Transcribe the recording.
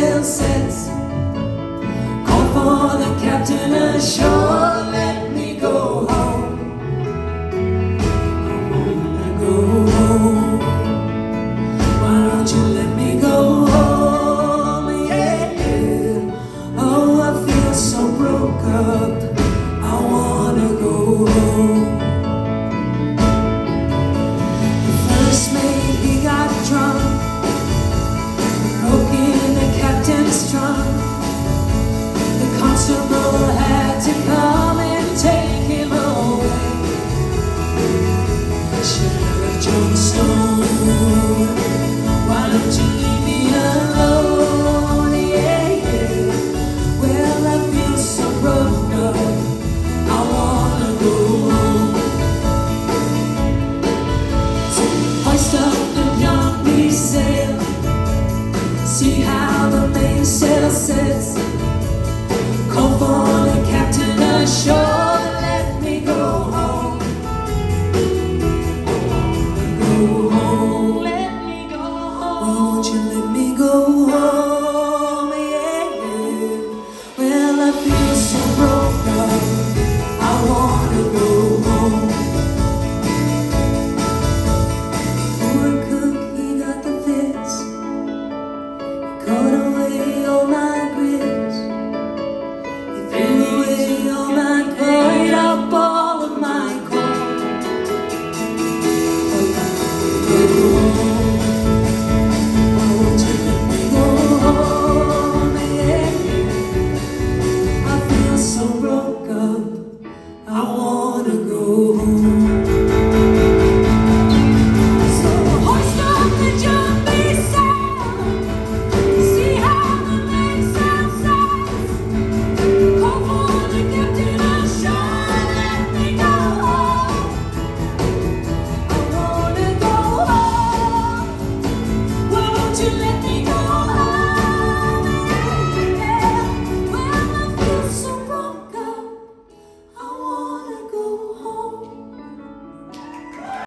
mainsail Crucible had to come and take him away. The Sheriff why don't you leave me alone? Yeah, yeah. Well, I feel so. I wanna go hoist up the young sail. See how the mainsail sets. Call for the captain ashore, let me go home. Let me go home. Won't you let me go home?